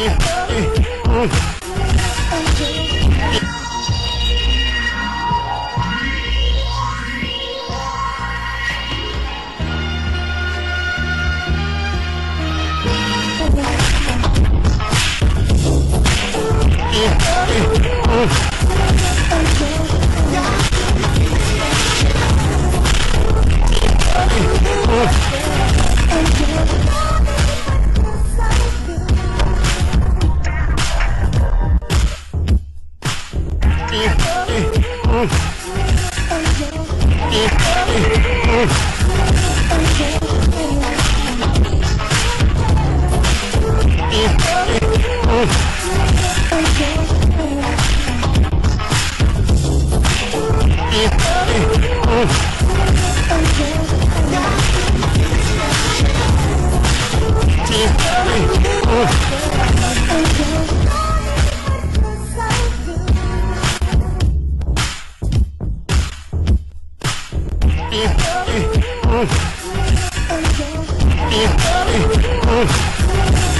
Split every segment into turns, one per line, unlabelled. Oh! Oh, yeah. Oh, oh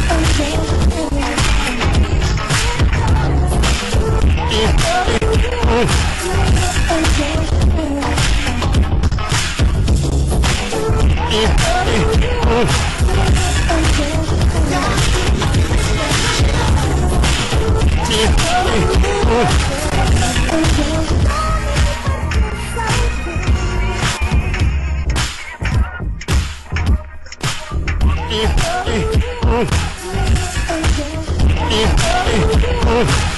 Oh,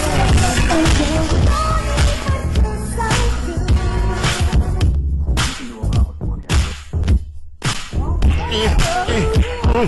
Oh!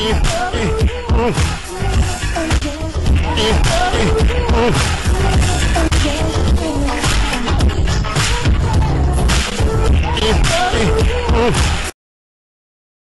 Uh, uh, uh,